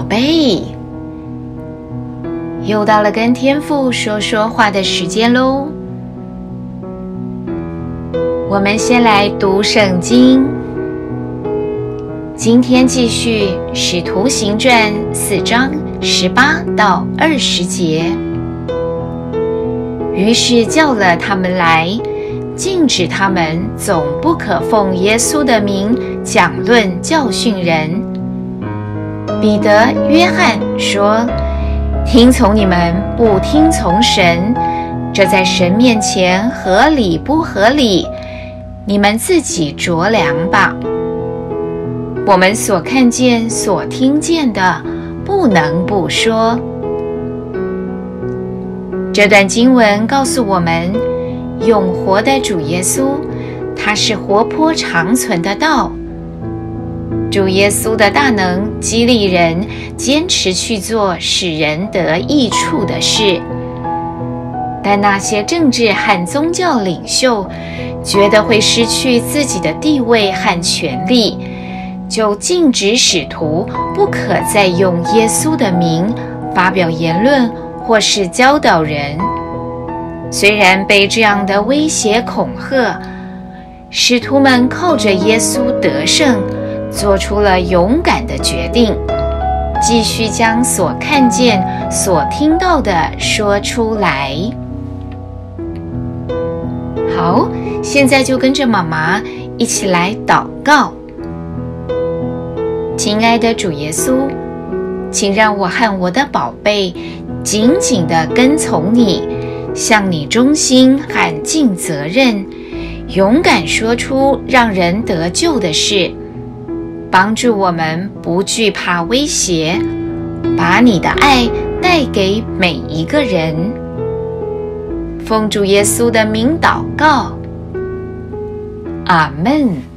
宝贝，又到了跟天父说说话的时间喽。我们先来读圣经，今天继续《使徒行传》四章十八到二十节。于是叫了他们来，禁止他们总不可奉耶稣的名讲论教训人。彼得、约翰说：“听从你们，不听从神，这在神面前合理不合理？你们自己酌量吧。我们所看见、所听见的，不能不说。”这段经文告诉我们，永活的主耶稣，他是活泼长存的道。主耶稣的大能激励人坚持去做使人得益处的事，但那些政治和宗教领袖觉得会失去自己的地位和权利，就禁止使徒不可再用耶稣的名发表言论或是教导人。虽然被这样的威胁恐吓，使徒们靠着耶稣得胜。做出了勇敢的决定，继续将所看见、所听到的说出来。好，现在就跟着妈妈一起来祷告。亲爱的主耶稣，请让我和我的宝贝紧紧地跟从你，向你忠心和尽责任，勇敢说出让人得救的事。帮助我们不惧怕威胁，把你的爱带给每一个人。奉主耶稣的名祷告，阿门。